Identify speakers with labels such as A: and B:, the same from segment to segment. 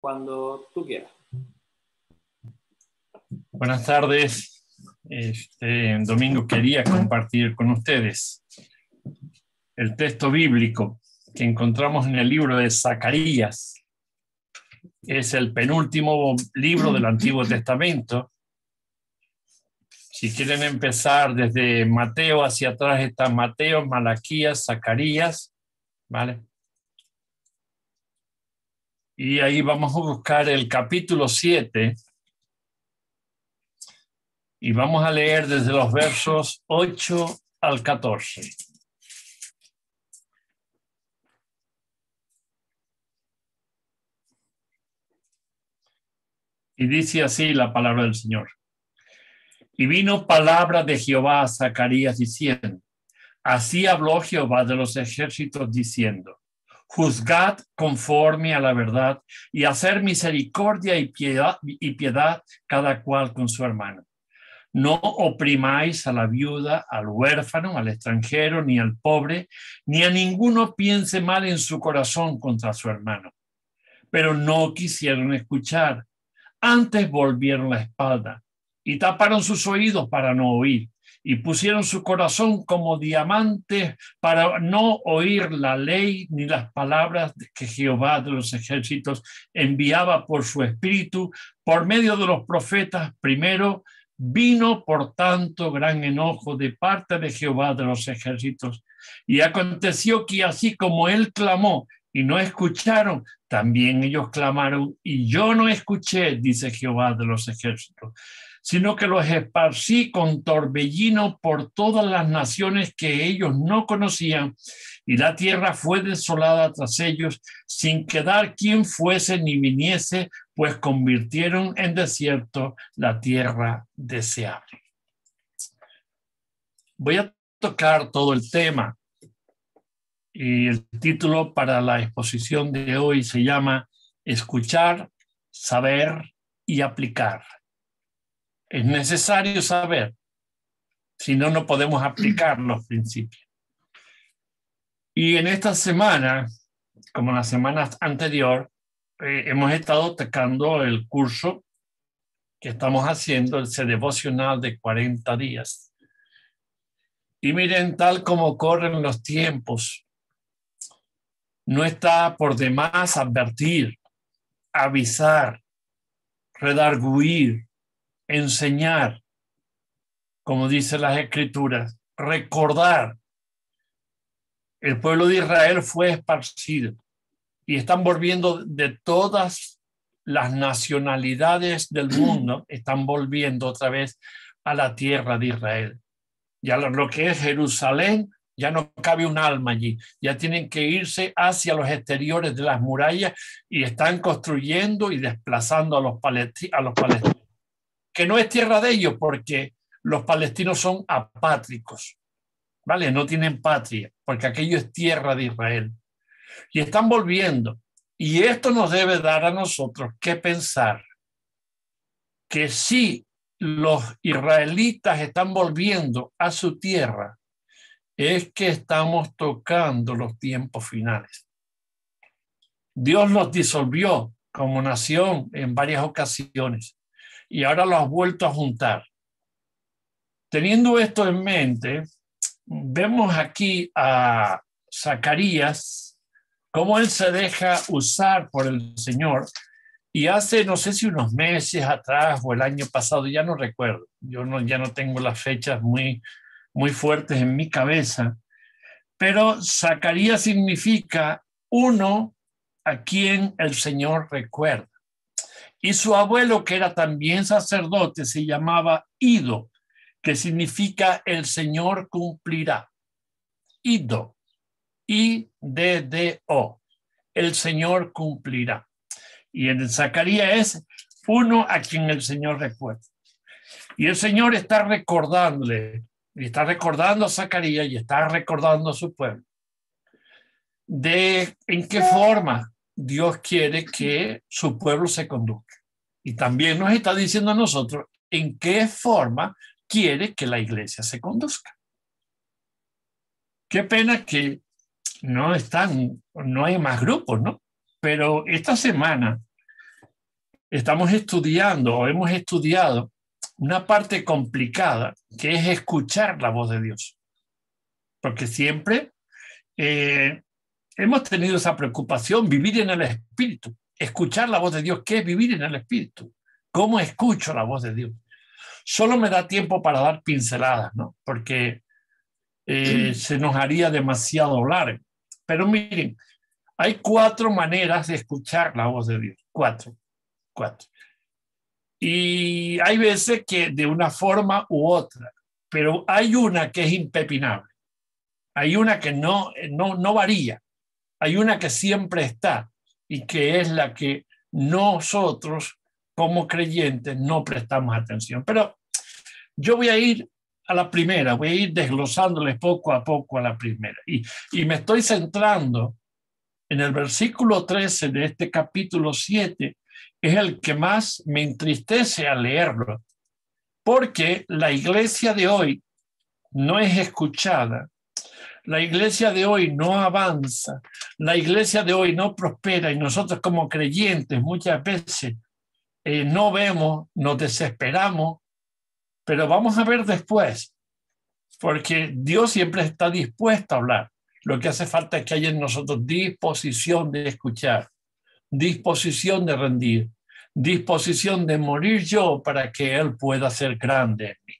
A: Cuando tú quieras.
B: Buenas tardes. Este domingo quería compartir con ustedes el texto bíblico que encontramos en el libro de Zacarías. Es el penúltimo libro del Antiguo Testamento. Si quieren empezar desde Mateo hacia atrás, está Mateo, Malaquías, Zacarías, ¿vale? Y ahí vamos a buscar el capítulo 7 y vamos a leer desde los versos 8 al 14. Y dice así la palabra del Señor. Y vino palabra de Jehová a Zacarías diciendo, así habló Jehová de los ejércitos diciendo, juzgad conforme a la verdad y hacer misericordia y piedad, y piedad cada cual con su hermano. No oprimáis a la viuda, al huérfano, al extranjero, ni al pobre, ni a ninguno piense mal en su corazón contra su hermano. Pero no quisieron escuchar, antes volvieron la espalda y taparon sus oídos para no oír y pusieron su corazón como diamante para no oír la ley ni las palabras que Jehová de los ejércitos enviaba por su espíritu por medio de los profetas primero. Vino, por tanto, gran enojo de parte de Jehová de los ejércitos. Y aconteció que así como él clamó y no escucharon, también ellos clamaron y yo no escuché, dice Jehová de los ejércitos sino que los esparcí con torbellino por todas las naciones que ellos no conocían, y la tierra fue desolada tras ellos, sin quedar quien fuese ni viniese, pues convirtieron en desierto la tierra deseable. Voy a tocar todo el tema y el título para la exposición de hoy se llama Escuchar, saber y aplicar. Es necesario saber, si no, no podemos aplicar los principios. Y en esta semana, como la semana anterior, eh, hemos estado tocando el curso que estamos haciendo, el devocional de 40 días. Y miren, tal como corren los tiempos, no está por demás advertir, avisar, redarguir, enseñar, como dice las escrituras, recordar. El pueblo de Israel fue esparcido y están volviendo de todas las nacionalidades del mundo, están volviendo otra vez a la tierra de Israel. Ya lo que es Jerusalén, ya no cabe un alma allí, ya tienen que irse hacia los exteriores de las murallas y están construyendo y desplazando a los, a los palestinos que no es tierra de ellos porque los palestinos son apátricos, ¿vale? No tienen patria, porque aquello es tierra de Israel. Y están volviendo. Y esto nos debe dar a nosotros que pensar que si los israelitas están volviendo a su tierra, es que estamos tocando los tiempos finales. Dios los disolvió como nación en varias ocasiones y ahora lo has vuelto a juntar. Teniendo esto en mente, vemos aquí a Zacarías, cómo él se deja usar por el Señor. Y hace, no sé si unos meses atrás o el año pasado, ya no recuerdo, yo no, ya no tengo las fechas muy, muy fuertes en mi cabeza, pero Zacarías significa uno a quien el Señor recuerda. Y su abuelo, que era también sacerdote, se llamaba Ido, que significa el Señor cumplirá. Ido, I-D-D-O, el Señor cumplirá. Y en Zacarías es uno a quien el Señor recuerda. Y el Señor está recordándole, y está recordando a Zacarías y está recordando a su pueblo, de en qué forma Dios quiere que su pueblo se conduzca. Y también nos está diciendo a nosotros en qué forma quiere que la iglesia se conduzca. Qué pena que no están, no hay más grupos, ¿no? Pero esta semana estamos estudiando o hemos estudiado una parte complicada que es escuchar la voz de Dios. Porque siempre eh, hemos tenido esa preocupación, vivir en el Espíritu, escuchar la voz de Dios. ¿Qué es vivir en el Espíritu? ¿Cómo escucho la voz de Dios? Solo me da tiempo para dar pinceladas, ¿no? Porque eh, se nos haría demasiado largo. Pero miren, hay cuatro maneras de escuchar la voz de Dios. Cuatro. Cuatro. Y hay veces que de una forma u otra, pero hay una que es impepinable. Hay una que no, no, no varía. Hay una que siempre está y que es la que nosotros como creyentes no prestamos atención. Pero yo voy a ir a la primera, voy a ir desglosándoles poco a poco a la primera. Y, y me estoy centrando en el versículo 13 de este capítulo 7, es el que más me entristece al leerlo, porque la iglesia de hoy no es escuchada, la iglesia de hoy no avanza, la iglesia de hoy no prospera y nosotros como creyentes muchas veces eh, no vemos, nos desesperamos, pero vamos a ver después, porque Dios siempre está dispuesto a hablar. Lo que hace falta es que haya en nosotros disposición de escuchar, disposición de rendir, disposición de morir yo para que Él pueda ser grande en mí.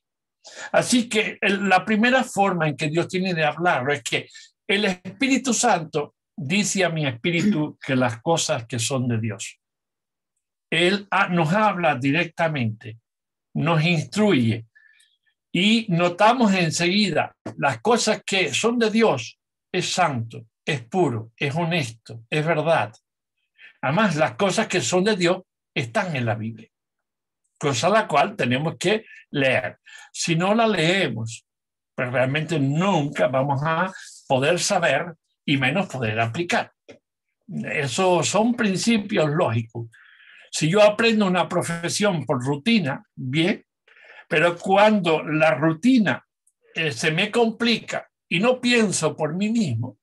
B: Así que la primera forma en que Dios tiene de hablar es que el Espíritu Santo dice a mi espíritu que las cosas que son de Dios. Él nos habla directamente, nos instruye y notamos enseguida las cosas que son de Dios, es santo, es puro, es honesto, es verdad. Además, las cosas que son de Dios están en la Biblia, cosa la cual tenemos que leer. Si no la leemos, pues realmente nunca vamos a poder saber y menos poder aplicar. Esos son principios lógicos. Si yo aprendo una profesión por rutina, bien, pero cuando la rutina eh, se me complica y no pienso por mí mismo,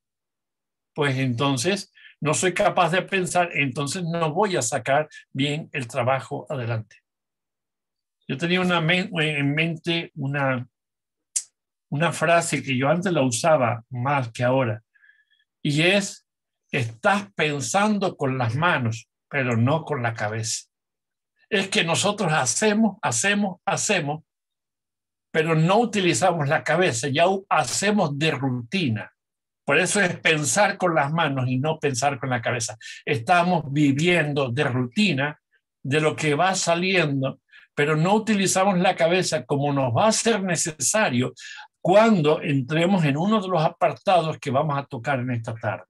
B: pues entonces no soy capaz de pensar, entonces no voy a sacar bien el trabajo adelante. Yo tenía una en mente una, una frase que yo antes la usaba más que ahora, y es, estás pensando con las manos, pero no con la cabeza. Es que nosotros hacemos, hacemos, hacemos, pero no utilizamos la cabeza, ya hacemos de rutina. Por eso es pensar con las manos y no pensar con la cabeza. Estamos viviendo de rutina, de lo que va saliendo, pero no utilizamos la cabeza como nos va a ser necesario cuando entremos en uno de los apartados que vamos a tocar en esta tarde.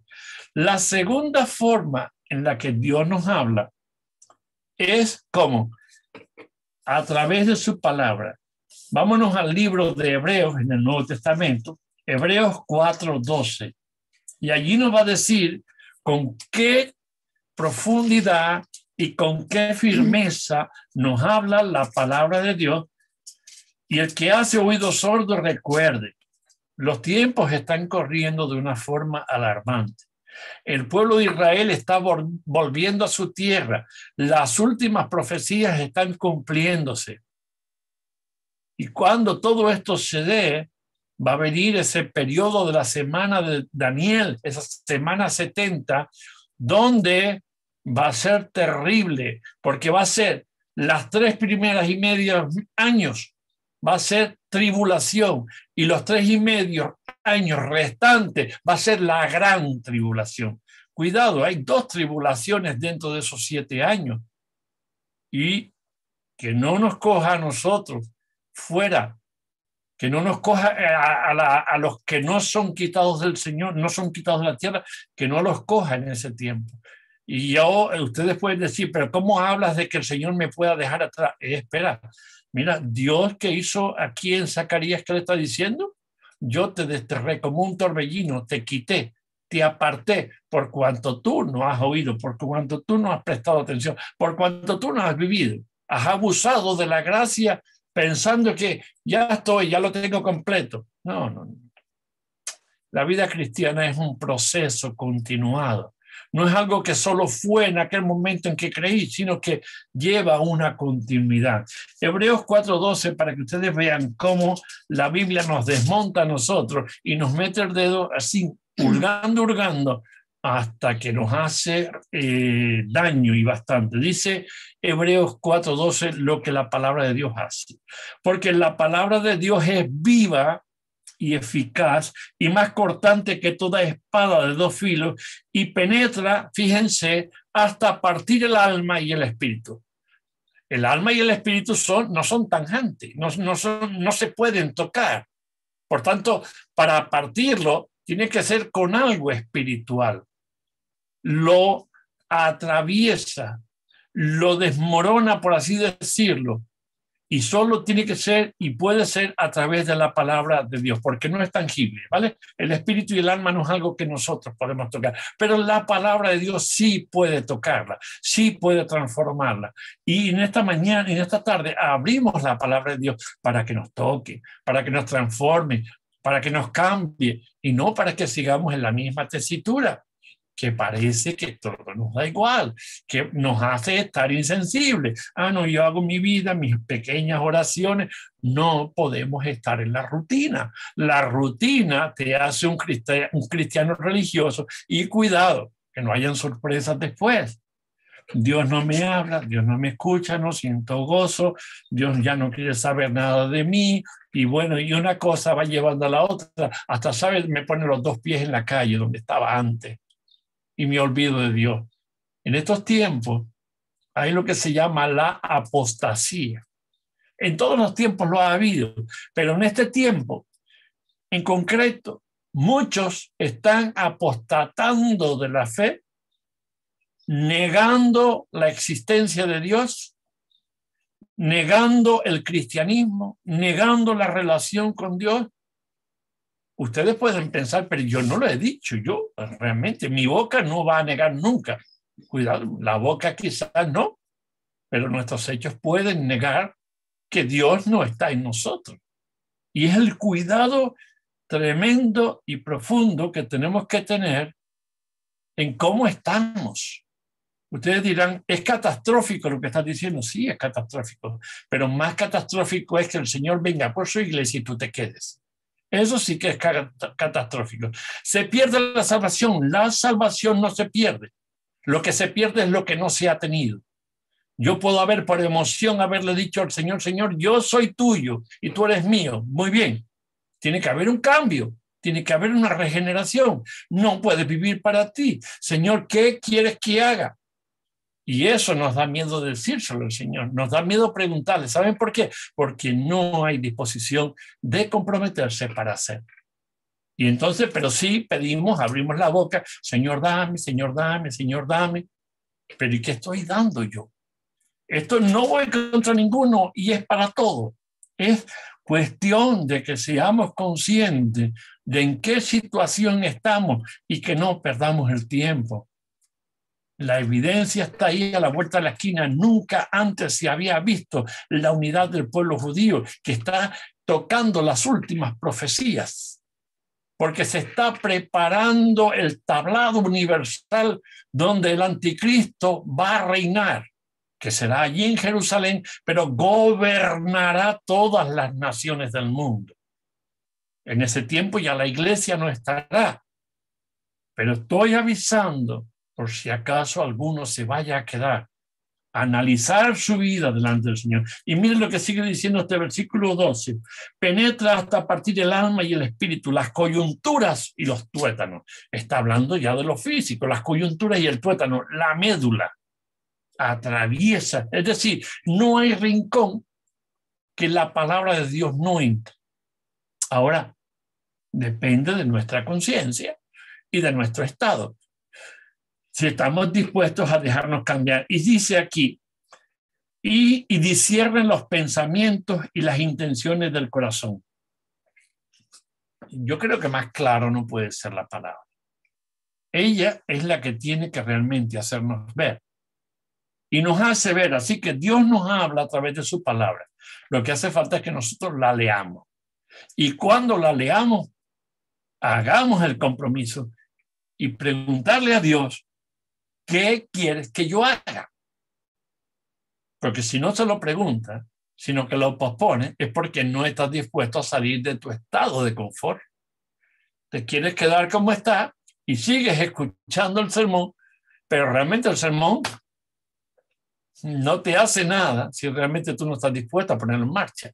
B: La segunda forma en la que Dios nos habla es como a través de su palabra. Vámonos al libro de Hebreos en el Nuevo Testamento, Hebreos 4:12. Y allí nos va a decir con qué profundidad y con qué firmeza nos habla la palabra de Dios. Y el que hace oído sordo recuerde, los tiempos están corriendo de una forma alarmante. El pueblo de Israel está volviendo a su tierra. Las últimas profecías están cumpliéndose. Y cuando todo esto se dé, va a venir ese periodo de la semana de Daniel, esa semana 70, donde va a ser terrible, porque va a ser las tres primeras y medios años, va a ser tribulación, y los tres y medio años restantes va a ser la gran tribulación. Cuidado, hay dos tribulaciones dentro de esos siete años, y que no nos coja a nosotros fuera, que no nos coja eh, a, los que no son quitados del Señor, no son quitados de la tierra, que no los coja en ese tiempo. Y yo, eh, ustedes pueden decir, pero ¿cómo hablas de que el Señor me pueda dejar atrás? Eh, espera, mira, Dios que hizo aquí en Zacarías, ¿qué le está diciendo? Yo te desterré como un torbellino, te quité, te aparté, por cuanto tú no has oído, por cuanto tú no has prestado atención, por cuanto tú no has vivido, has abusado de la gracia pensando que ya estoy, ya lo tengo completo. No, no. La vida cristiana es un proceso continuado. No es algo que solo fue en aquel momento en que creí, sino que lleva una continuidad. Hebreos 4:12, para que ustedes vean cómo la Biblia nos desmonta a nosotros y nos mete el dedo así, hurgando, hurgando, hasta que nos hace eh, daño y bastante. Dice Hebreos 4:12 lo que la palabra de Dios hace. Porque la palabra de Dios es viva y eficaz y más cortante que toda espada de dos filos y penetra, fíjense, hasta partir el alma y el espíritu. El alma y el espíritu son, no son tanjantes, no, no, no se pueden tocar. Por tanto, para partirlo, tiene que ser con algo espiritual. Lo atraviesa, lo desmorona, por así decirlo, y solo tiene que ser y puede ser a través de la palabra de Dios, porque no es tangible, ¿vale? El espíritu y el alma no es algo que nosotros podemos tocar, pero la palabra de Dios sí puede tocarla, sí puede transformarla. Y en esta mañana, en esta tarde, abrimos la palabra de Dios para que nos toque, para que nos transforme, para que nos cambie y no para que sigamos en la misma tesitura que parece que todo nos da igual, que nos hace estar insensibles. Ah, no, yo hago mi vida, mis pequeñas oraciones. No podemos estar en la rutina. La rutina te hace un cristiano, un cristiano religioso y cuidado, que no hayan sorpresas después. Dios no me habla, Dios no me escucha, no siento gozo, Dios ya no quiere saber nada de mí, y bueno, y una cosa va llevando a la otra, hasta, ¿sabes? Me pone los dos pies en la calle donde estaba antes y me olvido de Dios. En estos tiempos hay lo que se llama la apostasía. En todos los tiempos lo ha habido, pero en este tiempo, en concreto, muchos están apostatando de la fe, negando la existencia de Dios, negando el cristianismo, negando la relación con Dios ustedes pueden pensar, pero yo no lo he dicho, yo realmente mi boca no va a negar nunca. Cuidado, la boca quizás no, pero nuestros hechos pueden negar que Dios no está en nosotros. Y es el cuidado tremendo y profundo que tenemos que tener en cómo estamos. Ustedes dirán, es catastrófico lo que estás diciendo. Sí, es catastrófico, pero más catastrófico es que el Señor venga por su iglesia y tú te quedes. Eso sí que es catastrófico. Se pierde la salvación. La salvación no se pierde. Lo que se pierde es lo que no se ha tenido. Yo puedo haber por emoción haberle dicho al Señor, Señor, yo soy tuyo y tú eres mío. Muy bien. Tiene que haber un cambio. Tiene que haber una regeneración. No puedes vivir para ti. Señor, ¿qué quieres que haga? Y eso nos da miedo decírselo al Señor, nos da miedo preguntarle. ¿Saben por qué? Porque no hay disposición de comprometerse para hacer. Y entonces, pero sí pedimos, abrimos la boca, Señor, dame, Señor, dame, Señor, dame. Pero ¿y qué estoy dando yo? Esto no voy contra ninguno y es para todo. Es cuestión de que seamos conscientes de en qué situación estamos y que no perdamos el tiempo la evidencia está ahí a la vuelta de la esquina. Nunca antes se había visto la unidad del pueblo judío que está tocando las últimas profecías, porque se está preparando el tablado universal donde el anticristo va a reinar, que será allí en Jerusalén, pero gobernará todas las naciones del mundo. En ese tiempo ya la iglesia no estará, pero estoy avisando por si acaso alguno se vaya a quedar, analizar su vida delante del Señor. Y miren lo que sigue diciendo este versículo 12. Penetra hasta partir el alma y el espíritu, las coyunturas y los tuétanos. Está hablando ya de lo físico, las coyunturas y el tuétano, la médula. Atraviesa. Es decir, no hay rincón que la palabra de Dios no entre. Ahora, depende de nuestra conciencia y de nuestro estado si estamos dispuestos a dejarnos cambiar. Y dice aquí, y, y disciernen los pensamientos y las intenciones del corazón. Yo creo que más claro no puede ser la palabra. Ella es la que tiene que realmente hacernos ver. Y nos hace ver, así que Dios nos habla a través de su palabra. Lo que hace falta es que nosotros la leamos. Y cuando la leamos, hagamos el compromiso y preguntarle a Dios ¿qué quieres que yo haga? Porque si no se lo pregunta, sino que lo pospone, es porque no estás dispuesto a salir de tu estado de confort. Te quieres quedar como está y sigues escuchando el sermón, pero realmente el sermón no te hace nada si realmente tú no estás dispuesto a ponerlo en marcha.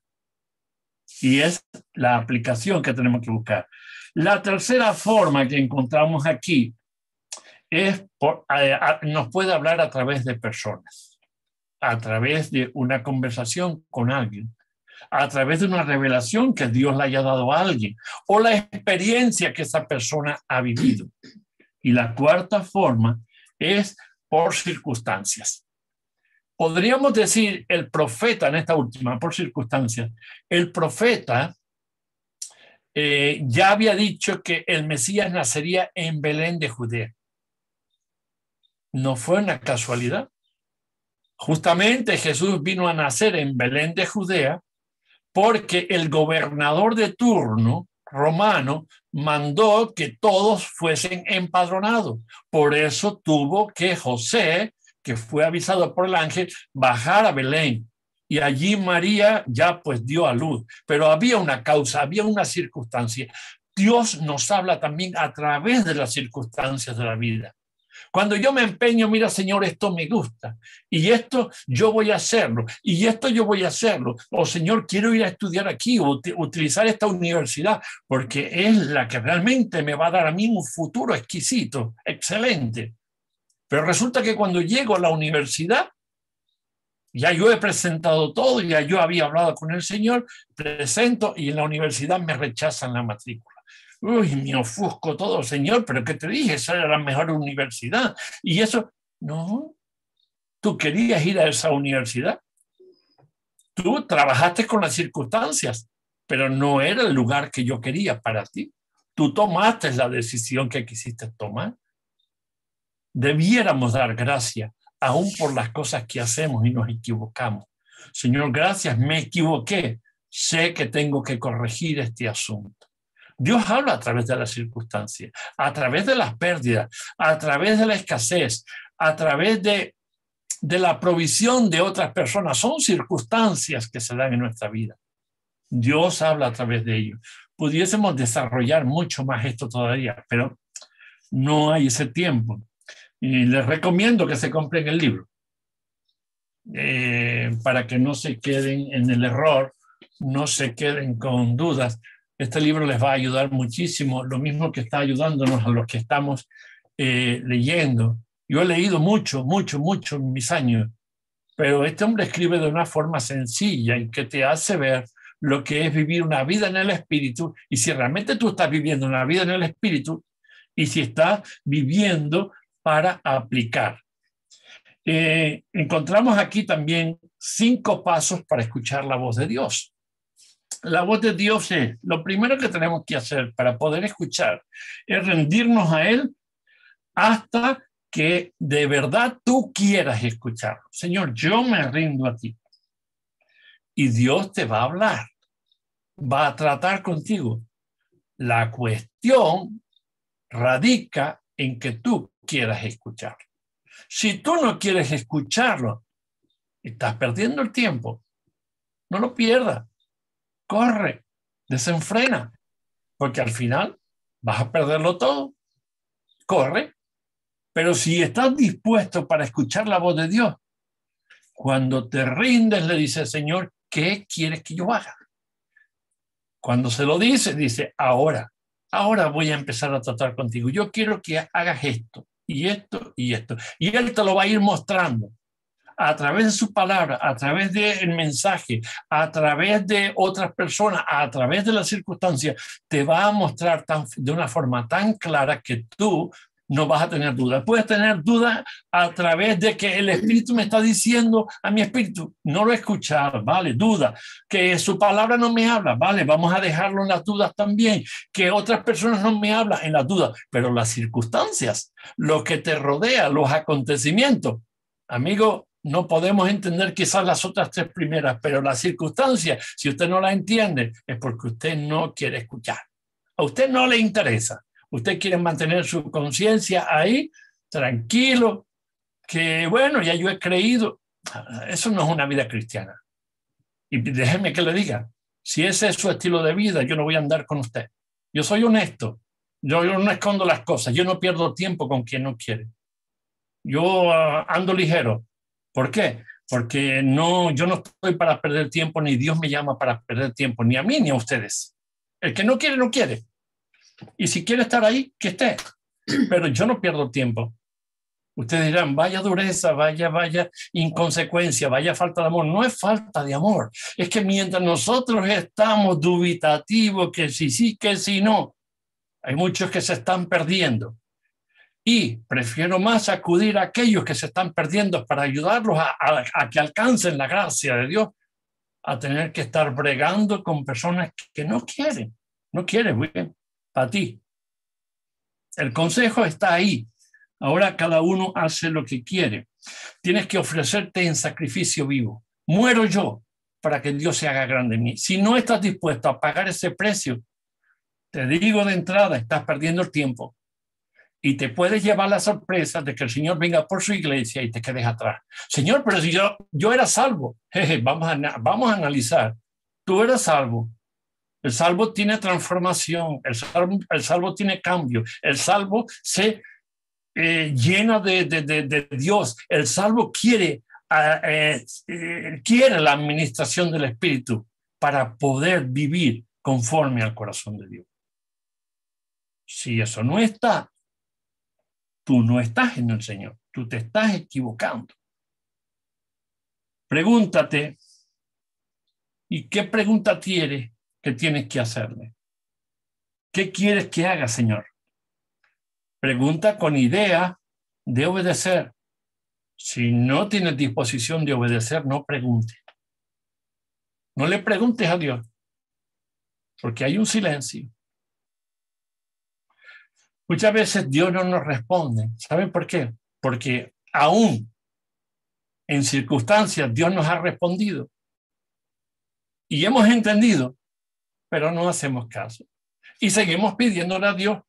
B: Y es la aplicación que tenemos que buscar. La tercera forma que encontramos aquí es, por, eh, nos puede hablar a través de personas, a través de una conversación con alguien, a través de una revelación que Dios le haya dado a alguien o la experiencia que esa persona ha vivido. Y la cuarta forma es por circunstancias. Podríamos decir el profeta en esta última, por circunstancias, el profeta eh, ya había dicho que el Mesías nacería en Belén de Judea. No fue una casualidad. Justamente Jesús vino a nacer en Belén de Judea porque el gobernador de turno romano mandó que todos fuesen empadronados. Por eso tuvo que José, que fue avisado por el ángel, bajar a Belén y allí María ya pues dio a luz, pero había una causa, había una circunstancia. Dios nos habla también a través de las circunstancias de la vida. Cuando yo me empeño, mira Señor, esto me gusta y esto yo voy a hacerlo y esto yo voy a hacerlo. O Señor, quiero ir a estudiar aquí o utilizar esta universidad porque es la que realmente me va a dar a mí un futuro exquisito, excelente. Pero resulta que cuando llego a la universidad, ya yo he presentado todo, ya yo había hablado con el Señor, presento y en la universidad me rechazan la matrícula. Uy, me ofusco todo, Señor, pero ¿qué te dije? Esa era la mejor universidad. Y eso, no, tú querías ir a esa universidad. Tú trabajaste con las circunstancias, pero no era el lugar que yo quería para ti. Tú tomaste la decisión que quisiste tomar. Debiéramos dar gracias aún por las cosas que hacemos y nos equivocamos. Señor, gracias, me equivoqué. Sé que tengo que corregir este asunto. Dios habla a través de las circunstancias, a través de las pérdidas, a través de la escasez, a través de, de la provisión de otras personas. Son circunstancias que se dan en nuestra vida. Dios habla a través de ellos. Pudiésemos desarrollar mucho más esto todavía, pero no hay ese tiempo. Y les recomiendo que se compren el libro eh, para que no se queden en el error, no se queden con dudas. Este libro les va a ayudar muchísimo, lo mismo que está ayudándonos a los que estamos eh, leyendo. Yo he leído mucho, mucho, mucho en mis años, pero este hombre escribe de una forma sencilla y que te hace ver lo que es vivir una vida en el espíritu y si realmente tú estás viviendo una vida en el espíritu y si estás viviendo para aplicar. Eh, encontramos aquí también cinco pasos para escuchar la voz de Dios. La voz de Dios es, lo primero que tenemos que hacer para poder escuchar es rendirnos a Él hasta que de verdad tú quieras escucharlo. Señor, yo me rindo a ti. Y Dios te va a hablar, va a tratar contigo. La cuestión radica en que tú quieras escuchar. Si tú no quieres escucharlo, estás perdiendo el tiempo. No lo pierdas. Corre, desenfrena, porque al final vas a perderlo todo. Corre. Pero si estás dispuesto para escuchar la voz de Dios, cuando te rindes le dice, Señor, ¿qué quieres que yo haga? Cuando se lo dice, dice, ahora, ahora voy a empezar a tratar contigo. Yo quiero que hagas esto y esto y esto. Y Él te lo va a ir mostrando a través de su palabra, a través del mensaje, a través de otras personas, a través de las circunstancias, te va a mostrar de una forma tan clara que tú no vas a tener dudas. Puedes tener dudas a través de que el Espíritu me está diciendo a mi Espíritu, no lo he escuchado, vale, duda, que su palabra no me habla, vale, vamos a dejarlo en las dudas también, que otras personas no me hablan en las dudas, pero las circunstancias, lo que te rodea, los acontecimientos, amigo, no podemos entender quizás las otras tres primeras, pero las circunstancias, si usted no la entiende, es porque usted no quiere escuchar. A usted no le interesa. Usted quiere mantener su conciencia ahí, tranquilo, que, bueno, ya yo he creído. Eso no es una vida cristiana. Y déjeme que le diga, si ese es su estilo de vida, yo no voy a andar con usted. Yo soy honesto. Yo, no escondo las cosas. Yo no pierdo tiempo con quien no quiere. Yo ah, ando ligero. ¿Por qué? Porque no, yo no estoy para perder tiempo, ni Dios me llama para perder tiempo, ni a mí ni a ustedes. El que no quiere, no quiere. Y si quiere estar ahí, que esté. Pero yo no pierdo tiempo. Ustedes dirán, vaya dureza, vaya, vaya inconsecuencia, vaya falta de amor. No es falta de amor. Es que mientras nosotros estamos dubitativos, que si sí, que si no, hay muchos que se están perdiendo. Y prefiero más acudir a aquellos que se están perdiendo para ayudarlos a, que alcancen la gracia de Dios, a tener que estar bregando con personas que no quieren. No quieren, bien, para ti. El consejo está ahí Ahora cada uno hace lo que quiere. Tienes que ofrecerte en sacrificio vivo. Muero yo para que Dios se haga grande en mí. Si no estás dispuesto a pagar ese precio, te digo de entrada, estás perdiendo el tiempo y te puedes llevar la sorpresa de que el Señor venga por su iglesia y te quedes atrás. Señor, pero si yo, yo era salvo, vamos, a, vamos a analizar. Tú eras salvo. El salvo tiene transformación, el salvo, el salvo tiene cambio, el salvo se eh, llena de, Dios. El salvo quiere, ah, eh, eh, quiere la administración del Espíritu para poder vivir conforme al corazón de Dios. Si eso no está, tú no estás en el Señor, tú te estás equivocando. Pregúntate, ¿y qué pregunta tienes que tienes que hacerle? ¿Qué quieres que haga, Señor? Pregunta con idea de obedecer. Si no tienes disposición de obedecer, no pregunte. No le preguntes a Dios, porque hay un silencio. Muchas veces Dios no nos responde. ¿Saben por qué? Porque aún en circunstancias Dios nos ha respondido y hemos entendido, pero no hacemos caso. Y seguimos pidiéndole a Dios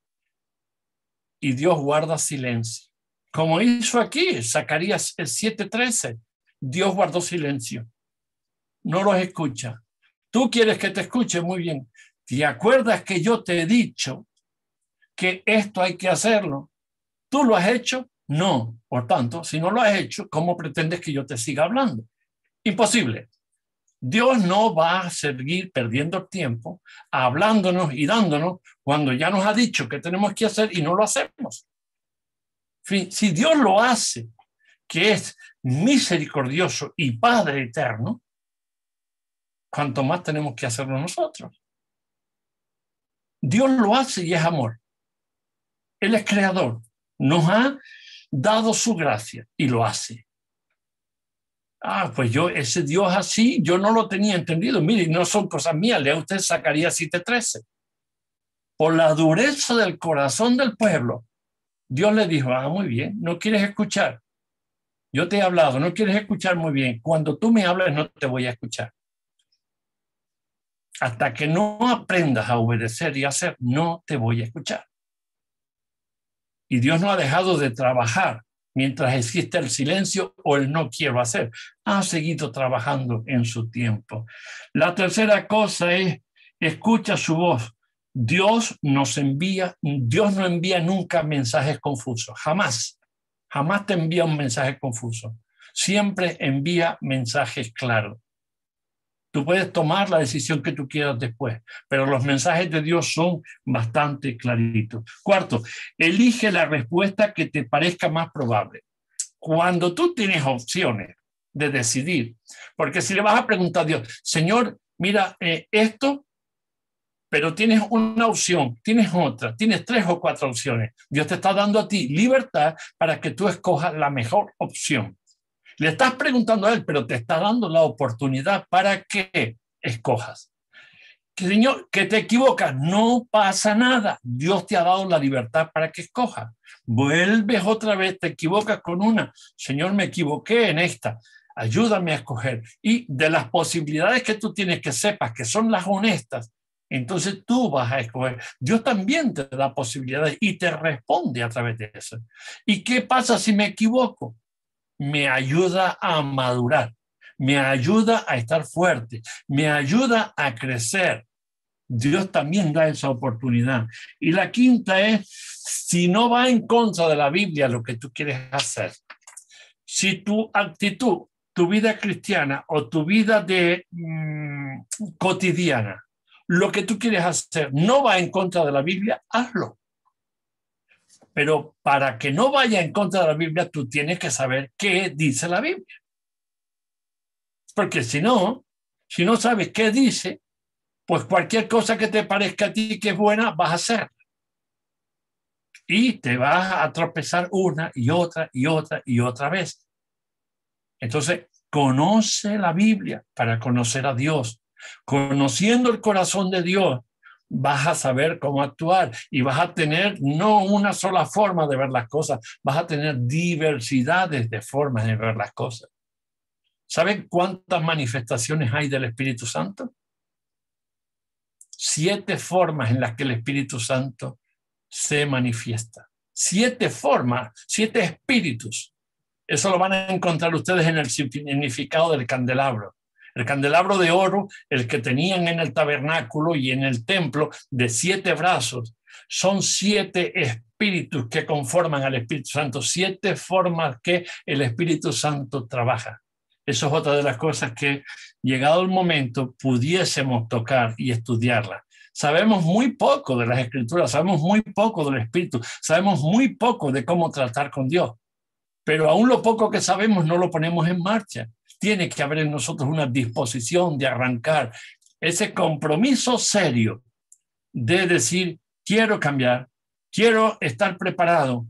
B: y Dios guarda silencio. Como hizo aquí, Zacarías 7:13, Dios guardó silencio. No los escucha. Tú quieres que te escuche muy bien. ¿Te acuerdas que yo te he dicho que esto hay que hacerlo? ¿Tú lo has hecho? No. Por tanto, si no lo has hecho, ¿cómo pretendes que yo te siga hablando? Imposible. Dios no va a seguir perdiendo tiempo hablándonos y dándonos cuando ya nos ha dicho que tenemos que hacer y no lo hacemos. Si Dios lo hace, que es misericordioso y Padre eterno, cuanto más tenemos que hacerlo nosotros. Dios lo hace y es amor. Él es creador. Nos ha dado su gracia y lo hace. Ah, pues yo, ese Dios así, yo no lo tenía entendido. Mire, no son cosas mías, lea usted Zacarías 7:13. Por la dureza del corazón del pueblo, Dios le dijo, ah, muy bien, no quieres escuchar. Yo te he hablado, no quieres escuchar muy bien. Cuando tú me hables, no te voy a escuchar. Hasta que no aprendas a obedecer y hacer, no te voy a escuchar. Y Dios no ha dejado de trabajar mientras existe el silencio o el no quiero hacer. Ha seguido trabajando en su tiempo. La tercera cosa es, escucha su voz. Dios nos envía, Dios no envía nunca mensajes confusos, jamás, jamás te envía un mensaje confuso. Siempre envía mensajes claros. Tú puedes tomar la decisión que tú quieras después, pero los mensajes de Dios son bastante claritos. Cuarto, elige la respuesta que te parezca más probable. Cuando tú tienes opciones de decidir, porque si le vas a preguntar a Dios, Señor, mira eh, esto, pero tienes una opción, tienes otra, tienes tres o cuatro opciones. Dios te está dando a ti libertad para que tú escojas la mejor opción. Le estás preguntando a él, pero te está dando la oportunidad para que escojas. Señor, que te equivocas, no pasa nada. Dios te ha dado la libertad para que escojas. Vuelves otra vez, te equivocas con una. Señor, me equivoqué en esta. Ayúdame a escoger. Y de las posibilidades que tú tienes que sepas que son las honestas, entonces tú vas a escoger. Dios también te da posibilidades y te responde a través de eso. ¿Y qué pasa si me equivoco? Me ayuda a madurar, me ayuda a estar fuerte, me ayuda a crecer. Dios también da esa oportunidad. Y la quinta es, si no va en contra de la Biblia lo que tú quieres hacer, si tu actitud, tu vida cristiana o tu vida de mm, cotidiana, lo que tú quieres hacer no va en contra de la Biblia, hazlo. Pero para que no vaya en contra de la Biblia, tú tienes que saber qué dice la Biblia. Porque si no, si no sabes qué dice, pues cualquier cosa que te parezca a ti que es buena, vas a hacer. Y te vas a tropezar una y otra y otra y otra vez. Entonces, conoce la Biblia para conocer a Dios. Conociendo el corazón de Dios, vas a saber cómo actuar y vas a tener no una sola forma de ver las cosas, vas a tener diversidades de formas de ver las cosas. ¿Saben cuántas manifestaciones hay del Espíritu Santo? Siete formas en las que el Espíritu Santo se manifiesta. Siete formas, siete espíritus. Eso lo van a encontrar ustedes en el significado del candelabro. El candelabro de oro, el que tenían en el tabernáculo y en el templo de siete brazos, son siete espíritus que conforman al Espíritu Santo, siete formas que el Espíritu Santo trabaja. Eso es otra de las cosas que, llegado el momento, pudiésemos tocar y estudiarla. Sabemos muy poco de las escrituras, sabemos muy poco del Espíritu, sabemos muy poco de cómo tratar con Dios, pero aún lo poco que sabemos no lo ponemos en marcha tiene que haber en nosotros una disposición de arrancar ese compromiso serio de decir, quiero cambiar, quiero estar preparado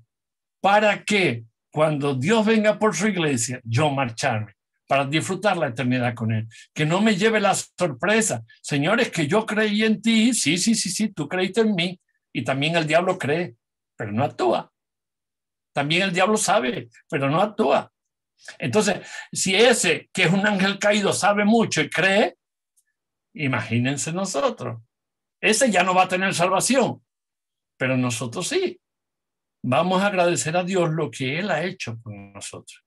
B: para que cuando Dios venga por su iglesia, yo marcharme para disfrutar la eternidad con Él. Que no me lleve la sorpresa. Señores, que yo creí en ti, sí, sí, sí, sí, tú creíste en mí y también el diablo cree, pero no actúa. También el diablo sabe, pero no actúa. Entonces, si ese que es un ángel caído sabe mucho y cree, imagínense nosotros. Ese ya no va a tener salvación, pero nosotros sí. Vamos a agradecer a Dios lo que Él ha hecho con nosotros.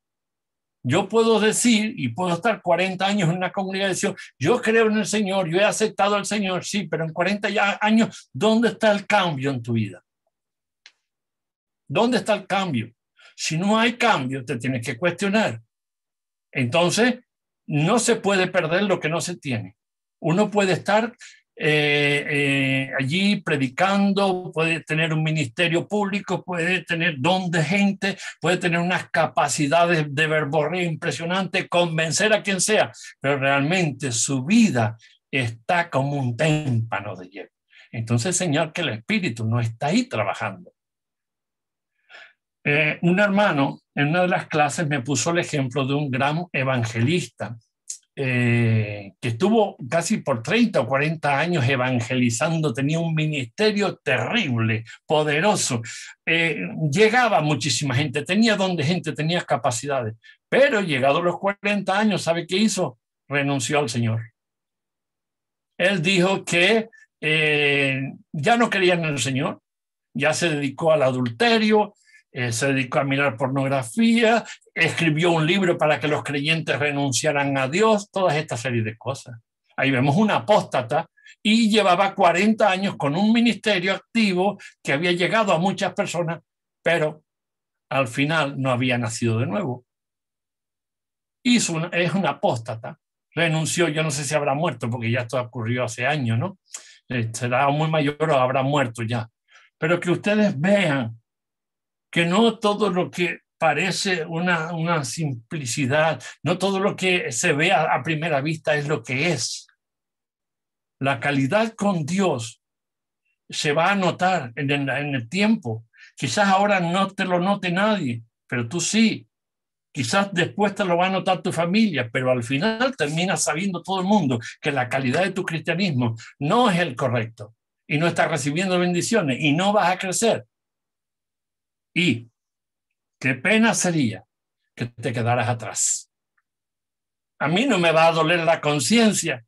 B: Yo puedo decir y puedo estar 40 años en una congregación, yo creo en el Señor, yo he aceptado al Señor, sí, pero en 40 años, ¿dónde está el cambio en tu vida? ¿Dónde está el cambio? Si no hay cambio, te tienes que cuestionar. Entonces, no se puede perder lo que no se tiene. Uno puede estar eh, eh, allí predicando, puede tener un ministerio público, puede tener don de gente, puede tener unas capacidades de verborrea impresionante, convencer a quien sea, pero realmente su vida está como un témpano de hielo. Entonces, Señor, que el Espíritu no está ahí trabajando. Eh, un hermano en una de las clases me puso el ejemplo de un gran evangelista eh, que estuvo casi por 30 o 40 años evangelizando, tenía un ministerio terrible, poderoso, eh, llegaba muchísima gente, tenía donde gente, tenía capacidades, pero llegado a los 40 años, ¿sabe qué hizo? Renunció al Señor. Él dijo que ya no quería en el Señor, ya se dedicó al adulterio, eh, se dedicó a mirar pornografía, escribió un libro para que los creyentes renunciaran a Dios, todas esta serie de cosas. Ahí vemos una apóstata y llevaba 40 años con un ministerio activo que había llegado a muchas personas, pero al final no había nacido de nuevo. Hizo es una apóstata, renunció, yo no sé si habrá muerto, porque ya esto ocurrió hace años, ¿no? Eh, será muy mayor o habrá muerto ya. Pero que ustedes vean que no todo lo que parece una, una simplicidad, no todo lo que se ve a, primera vista es lo que es. La calidad con Dios se va a notar en el, en el tiempo. Quizás ahora no te lo note nadie, pero tú sí. Quizás después te lo va a notar tu familia, pero al final terminas sabiendo todo el mundo que la calidad de tu cristianismo no es el correcto y no estás recibiendo bendiciones y no vas a crecer y qué pena sería que te quedaras atrás. A mí no me va a doler la conciencia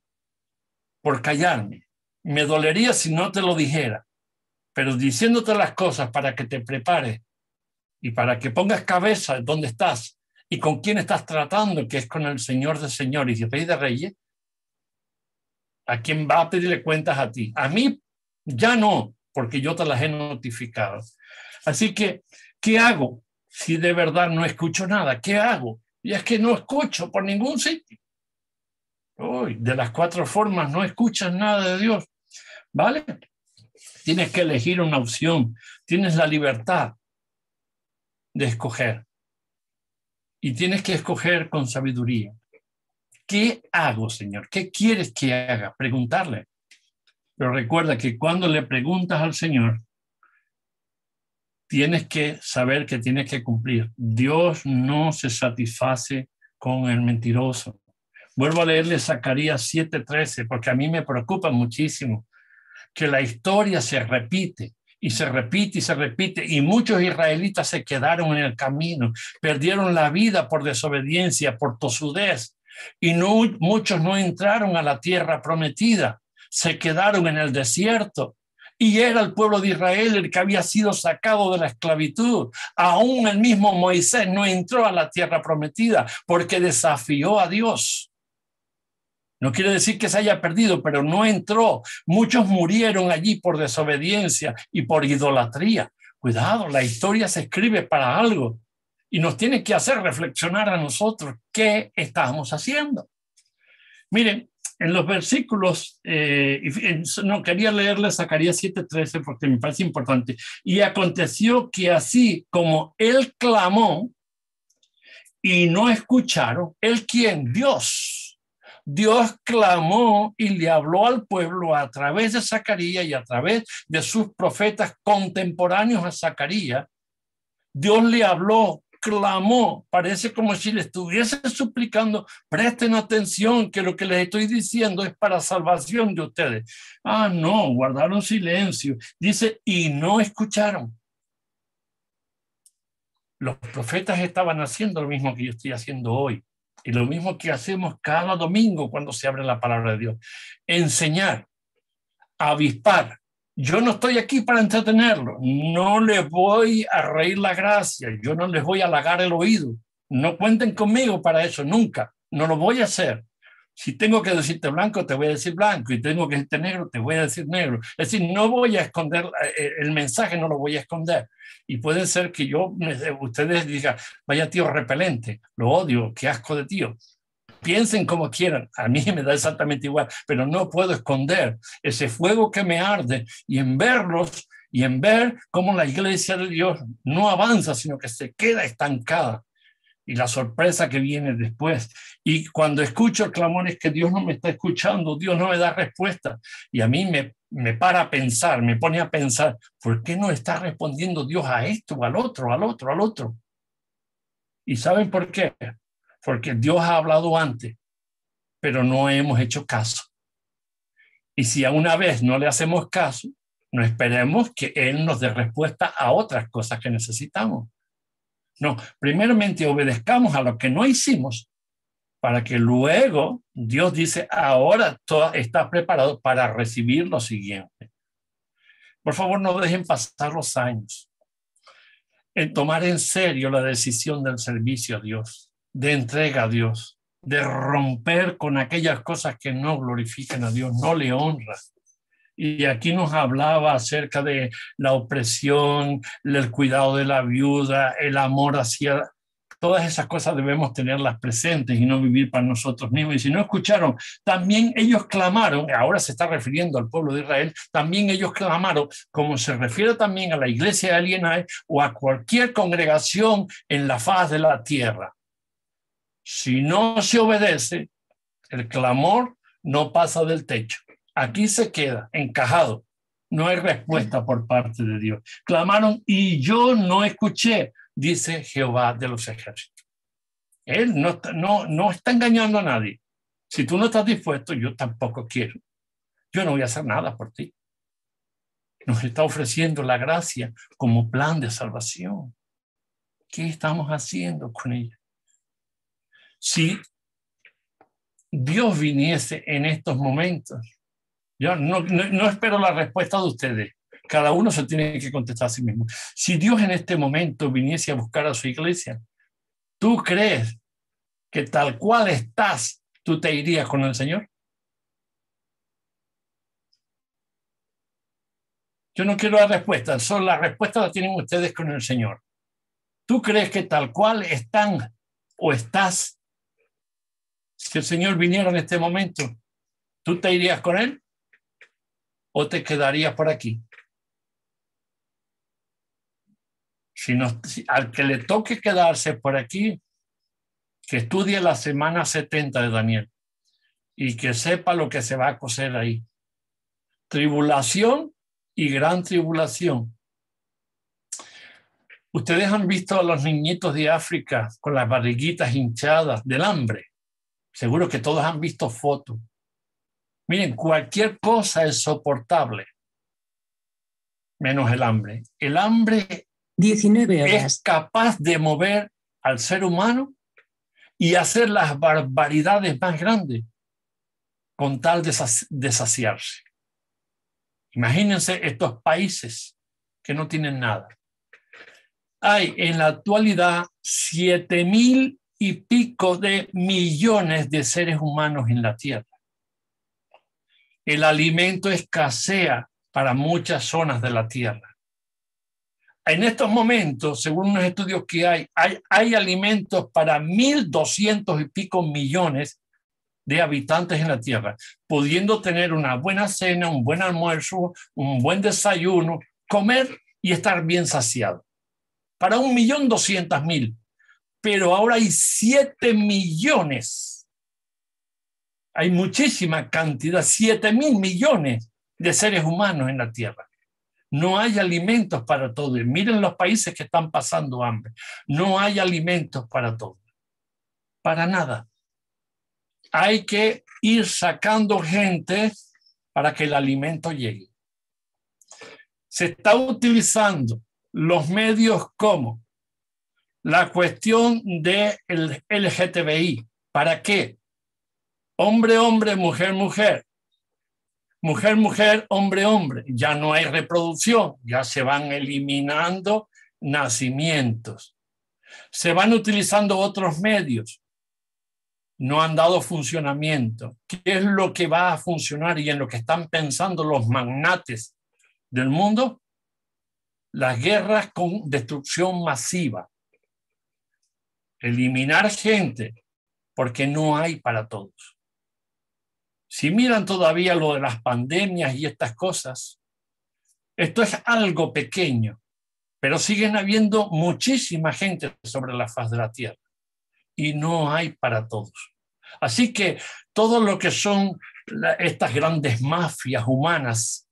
B: por callarme. Me dolería si no te lo dijera, pero diciéndote las cosas para que te prepares y para que pongas cabeza donde estás y con quién estás tratando, que es con el Señor de señores y Rey de reyes, a quién va a pedirle cuentas a ti. A mí ya no, porque yo te las he notificado. Así que, ¿qué hago si de verdad no escucho nada? ¿Qué hago? Y es que no escucho por ningún sitio. Uy, de las cuatro formas no escuchas nada de Dios. ¿Vale? Tienes que elegir una opción. Tienes la libertad de escoger. Y tienes que escoger con sabiduría. ¿Qué hago, Señor? ¿Qué quieres que haga? Preguntarle. Pero recuerda que cuando le preguntas al Señor, tienes que saber que tienes que cumplir. Dios no se satisface con el mentiroso. Vuelvo a leerle Zacarías 7:13 porque a mí me preocupa muchísimo que la historia se repite y se repite y se repite y muchos israelitas se quedaron en el camino, perdieron la vida por desobediencia, por tosudez y muchos no entraron a la tierra prometida se quedaron en el desierto. Y era el pueblo de Israel el que había sido sacado de la esclavitud. Aún el mismo Moisés no entró a la tierra prometida porque desafió a Dios. No quiere decir que se haya perdido, pero no entró. Muchos murieron allí por desobediencia y por idolatría. Cuidado, la historia se escribe para algo y nos tiene que hacer reflexionar a nosotros qué estamos haciendo. Miren, en los versículos, eh, no quería leerle Zacarías 7:13 porque me parece importante. Y aconteció que así como él clamó y no escucharon, él quien, Dios. Dios clamó y le habló al pueblo a través de Zacarías y a través de sus profetas contemporáneos a Zacarías. Dios le habló clamó, parece como si le estuviese suplicando, presten atención que lo que les estoy diciendo es para salvación de ustedes. Ah, no, guardaron silencio. Dice, y no escucharon. Los profetas estaban haciendo lo mismo que yo estoy haciendo hoy y lo mismo que hacemos cada domingo cuando se abre la palabra de Dios. Enseñar, avispar, yo no estoy aquí para entretenerlo, no les voy a reír la gracia, yo no les voy a halagar el oído. No cuenten conmigo para eso, nunca. No lo voy a hacer. Si tengo que decirte blanco, te voy a decir blanco, y tengo que decirte negro, te voy a decir negro. Es decir, no voy a esconder eh, eh, el mensaje, no lo voy a esconder. Y puede ser que yo, ustedes digan, vaya tío repelente, lo odio, qué asco de tío piensen como quieran, a mí me da exactamente igual, pero no puedo esconder ese fuego que me arde y en verlos y en ver cómo la iglesia de Dios no avanza, sino que se queda estancada. Y la sorpresa que viene después. Y cuando escucho el clamor es que Dios no me está escuchando, Dios no me da respuesta. Y a mí me, me para a pensar, me pone a pensar, ¿por qué no está respondiendo Dios a esto, al otro, al otro, al otro? ¿Y saben por qué? Porque Dios ha hablado antes, pero no hemos hecho caso. Y si a una vez no le hacemos caso, no esperemos que Él nos dé respuesta a otras cosas que necesitamos. No, primeramente obedezcamos a lo que no hicimos para que luego Dios dice, ahora todo está preparado para recibir lo siguiente. Por favor, no dejen pasar los años en tomar en serio la decisión del servicio a Dios de entrega a Dios, de romper con aquellas cosas que no glorifican a Dios, no le honran. Y aquí nos hablaba acerca de la opresión, el cuidado de la viuda, el amor hacia... Todas esas cosas debemos tenerlas presentes y no vivir para nosotros mismos. Y si no escucharon, también ellos clamaron, ahora se está refiriendo al pueblo de Israel, también ellos clamaron, como se refiere también a la iglesia de Alienay o a cualquier congregación en la faz de la tierra. Si no se obedece, el clamor no pasa del techo. Aquí se queda encajado. No hay respuesta por parte de Dios. Clamaron y yo no escuché, dice Jehová de los ejércitos. Él no, no, no está engañando a nadie. Si tú no estás dispuesto, yo tampoco quiero. Yo no voy a hacer nada por ti. Nos está ofreciendo la gracia como plan de salvación. ¿Qué estamos haciendo con ella? Si Dios viniese en estos momentos, yo no, espero la respuesta de ustedes, cada uno se tiene que contestar a sí mismo. Si Dios en este momento viniese a buscar a su iglesia, ¿Tú crees que tal cual estás, tú te irías con el Señor? Yo no quiero la respuesta, solo la respuesta la tienen ustedes con el Señor. ¿Tú crees que tal cual están o estás, si el Señor viniera en este momento, tú te irías con Él o te quedarías por aquí? Si, al que le toque quedarse por aquí, que estudie la semana 70 de Daniel y que sepa lo que se va a coser ahí. Tribulación y gran tribulación. Ustedes han visto a los niñitos de África con las barriguitas hinchadas del hambre. Seguro que todos han visto fotos. Miren, cualquier cosa es soportable, menos el hambre. El hambre 19 es capaz de mover al ser humano y hacer las barbaridades más grandes con tal de, de saciarse. Imagínense estos países que no tienen nada. Hay en la actualidad siete mil y pico de millones de seres humanos en la Tierra. El alimento escasea para muchas zonas de la Tierra. En estos momentos, según unos estudios que hay, hay, hay alimentos para mil doscientos y pico millones de habitantes en la tierra, pudiendo tener una buena cena, un buen almuerzo, un buen desayuno, comer y estar bien saciado. Para un millón doscientas mil. Pero ahora hay siete millones. Hay muchísima cantidad, siete mil millones de seres humanos en la tierra. No hay alimentos para todos. Miren los países que están pasando hambre. No hay alimentos para todos. Para nada hay que ir sacando gente para que el alimento llegue. Se está utilizando los medios como la cuestión del LGTBI. ¿Para qué? Hombre, hombre, mujer, mujer. Mujer, mujer, hombre, hombre. Ya no hay reproducción, ya se van eliminando nacimientos. Se van utilizando otros medios no han dado funcionamiento. ¿Qué es lo que va a funcionar y en lo que están pensando los magnates del mundo? Las guerras con destrucción masiva. Eliminar gente porque no hay para todos. Si miran todavía lo de las pandemias y estas cosas, esto es algo pequeño, pero siguen habiendo muchísima gente sobre la faz de la tierra y no hay para todos. Así que todo lo que son estas grandes mafias humanas,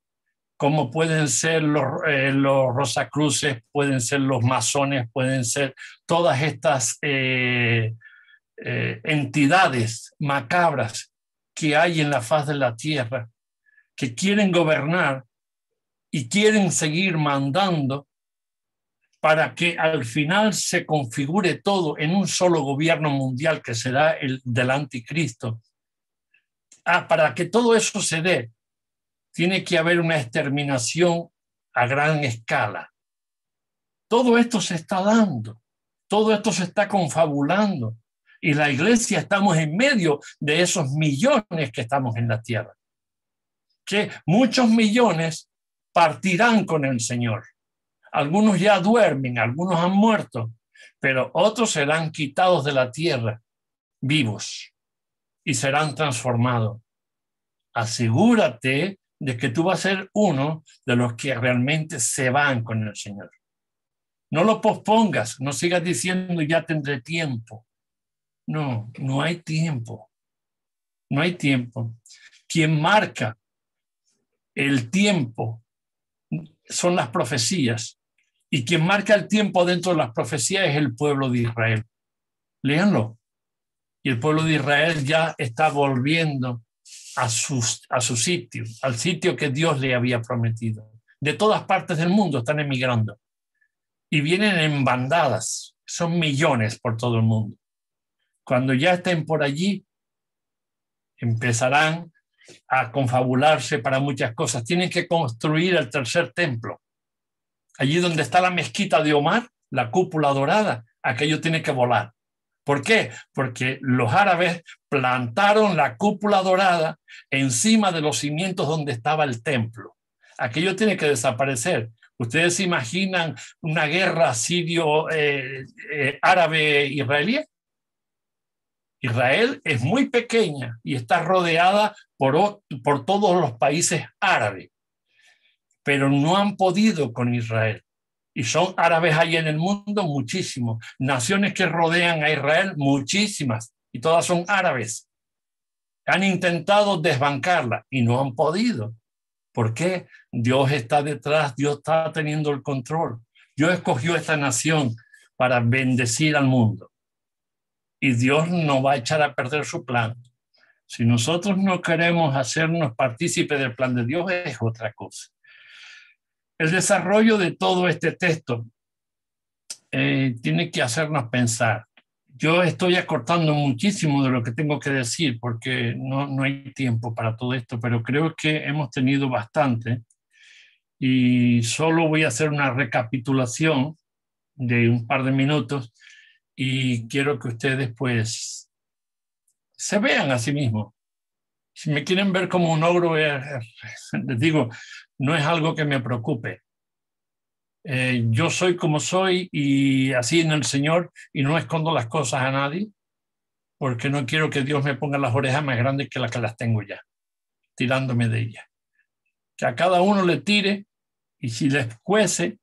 B: como pueden ser los, eh, los Rosacruces, pueden ser los masones, pueden ser todas estas eh, eh, entidades macabras que hay en la faz de la tierra, que quieren gobernar y quieren seguir mandando para que al final se configure todo en un solo gobierno mundial que será el del anticristo. Ah, para que todo eso se dé, tiene que haber una exterminación a gran escala. Todo esto se está dando, todo esto se está confabulando y la iglesia estamos en medio de esos millones que estamos en la tierra. Que muchos millones partirán con el Señor algunos ya duermen, algunos han muerto, pero otros serán quitados de la tierra vivos y serán transformados. Asegúrate de que tú vas a ser uno de los que realmente se van con el Señor. No lo pospongas, no sigas diciendo ya tendré tiempo. No, no hay tiempo. No hay tiempo. Quien marca el tiempo son las profecías. Y quien marca el tiempo dentro de las profecías es el pueblo de Israel. Léanlo. Y el pueblo de Israel ya está volviendo a, sus, a su sitio, al sitio que Dios le había prometido. De todas partes del mundo están emigrando. Y vienen en bandadas. Son millones por todo el mundo. Cuando ya estén por allí, empezarán a confabularse para muchas cosas. Tienen que construir el tercer templo allí donde está la mezquita de Omar, la cúpula dorada, aquello tiene que volar. ¿Por qué? Porque los árabes plantaron la cúpula dorada encima de los cimientos donde estaba el templo. Aquello tiene que desaparecer. ¿Ustedes se imaginan una guerra sirio-árabe-israelí? Eh, eh, Israel es muy pequeña y está rodeada por, por todos los países árabes, pero no han podido con Israel. Y son árabes ahí en el mundo muchísimos. Naciones que rodean a Israel, muchísimas. Y todas son árabes. Han intentado desbancarla y no han podido. ¿Por qué? Dios está detrás, Dios está teniendo el control. Dios escogió esta nación para bendecir al mundo. Y Dios no va a echar a perder su plan. Si nosotros no queremos hacernos partícipes del plan de Dios, es otra cosa. El desarrollo de todo este texto eh, tiene que hacernos pensar. Yo estoy acortando muchísimo de lo que tengo que decir porque no, no hay tiempo para todo esto, pero creo que hemos tenido bastante y solo voy a hacer una recapitulación de un par de minutos y quiero que ustedes pues se vean a sí mismos. Si me quieren ver como un ogro, eh, eh, les digo, no es algo que me preocupe. Eh, yo soy como soy y así en el Señor y no escondo las cosas a nadie porque no quiero que Dios me ponga las orejas más grandes que las que las tengo ya, tirándome de ellas. Que a cada uno le tire y si les cuece,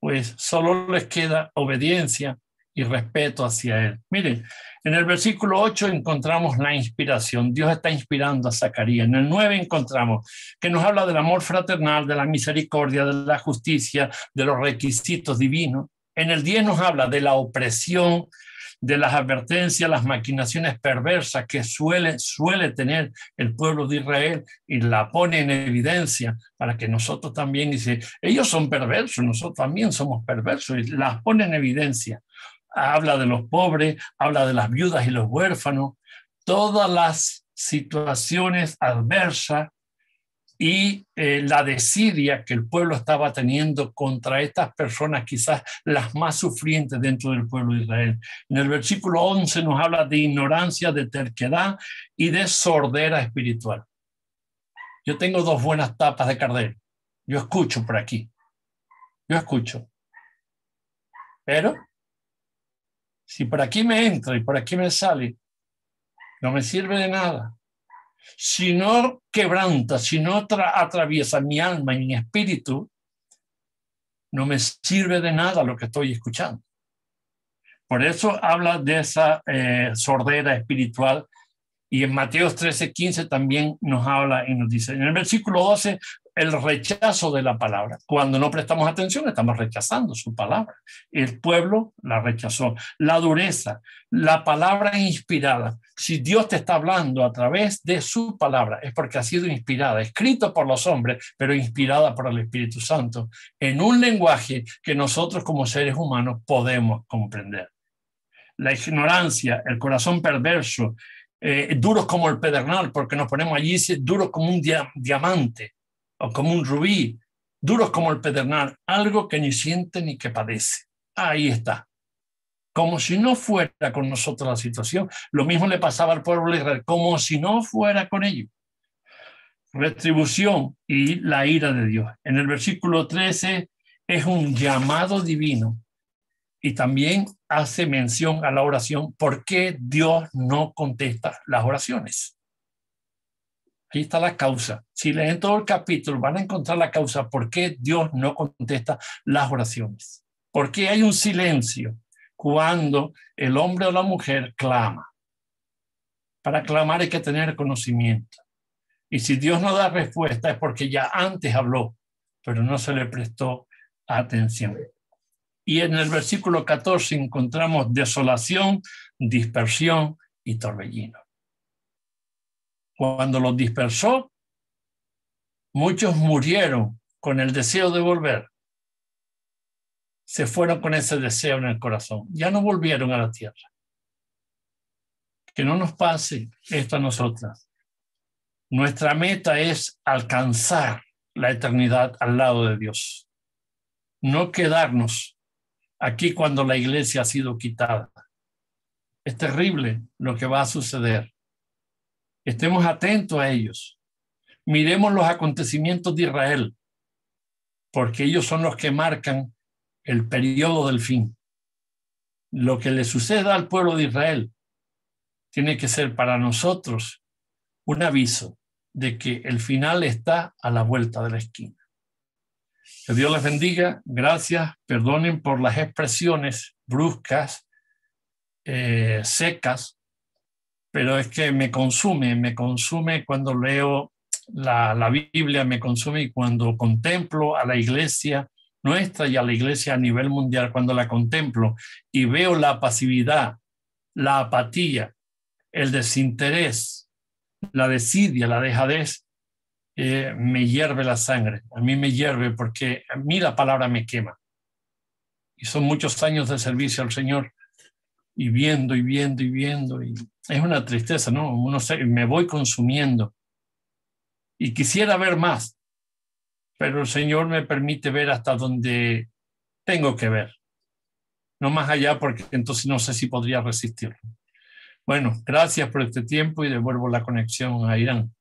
B: pues solo les queda obediencia y respeto hacia Él. Miren, en el versículo 8 encontramos la inspiración. Dios está inspirando a Zacarías. En el 9 encontramos que nos habla del amor fraternal, de la misericordia, de la justicia, de los requisitos divinos. En el 10 nos habla de la opresión, de las advertencias, las maquinaciones perversas que suele, suele tener el pueblo de Israel y la pone en evidencia para que nosotros también, dice, ellos son perversos, nosotros también somos perversos, y las pone en evidencia habla de los pobres, habla de las viudas y los huérfanos, todas las situaciones adversas y eh, la desidia que el pueblo estaba teniendo contra estas personas, quizás las más sufrientes dentro del pueblo de Israel. En el versículo 11 nos habla de ignorancia, de terquedad y de sordera espiritual. Yo tengo dos buenas tapas de cardero. Yo escucho por aquí. Yo escucho. Pero si por aquí me entra y por aquí me sale, no me sirve de nada. Si no quebranta, si no atraviesa mi alma y mi espíritu, no me sirve de nada lo que estoy escuchando. Por eso habla de esa eh, sordera espiritual y en Mateo 13, 15 también nos habla y nos dice, en el versículo 12 el rechazo de la palabra. Cuando no prestamos atención, estamos rechazando su palabra. El pueblo la rechazó. La dureza, la palabra inspirada. Si Dios te está hablando a través de su palabra, es porque ha sido inspirada, escrito por los hombres, pero inspirada por el Espíritu Santo, en un lenguaje que nosotros como seres humanos podemos comprender. La ignorancia, el corazón perverso, eh, duros como el pedernal, porque nos ponemos allí duros como un diamante o como un rubí, duros como el pedernal, algo que ni siente ni que padece. Ahí está. Como si no fuera con nosotros la situación. Lo mismo le pasaba al pueblo de Israel, como si no fuera con ellos. Retribución y la ira de Dios. En el versículo 13 es un llamado divino y también hace mención a la oración. ¿Por qué Dios no contesta las oraciones? Aquí está la causa. Si leen todo el capítulo, van a encontrar la causa por qué Dios no contesta las oraciones. ¿Por qué hay un silencio cuando el hombre o la mujer clama? Para clamar hay que tener conocimiento. Y si Dios no da respuesta es porque ya antes habló, pero no se le prestó atención. Y en el versículo 14 encontramos desolación, dispersión y torbellino cuando los dispersó, muchos murieron con el deseo de volver. Se fueron con ese deseo en el corazón. Ya no volvieron a la tierra. Que no nos pase esto a nosotras. Nuestra meta es alcanzar la eternidad al lado de Dios. No quedarnos aquí cuando la iglesia ha sido quitada. Es terrible lo que va a suceder. Estemos atentos a ellos. Miremos los acontecimientos de Israel, porque ellos son los que marcan el periodo del fin. Lo que le suceda al pueblo de Israel tiene que ser para nosotros un aviso de que el final está a la vuelta de la esquina. Que Dios les bendiga. Gracias. Perdonen por las expresiones bruscas, eh, secas, pero es que me consume, me consume cuando leo la, la Biblia, me consume y cuando contemplo a la iglesia nuestra y a la iglesia a nivel mundial, cuando la contemplo y veo la pasividad, la apatía, el desinterés, la desidia, la dejadez, eh, me hierve la sangre. A mí me hierve porque a mí la palabra me quema. Y son muchos años de servicio al Señor y viendo y viendo y viendo. Y es una tristeza, ¿no? Uno se, me voy consumiendo. Y quisiera ver más, pero el Señor me permite ver hasta donde tengo que ver. No más allá, porque entonces no sé si podría resistirlo. Bueno, gracias por este tiempo y devuelvo la conexión a Irán.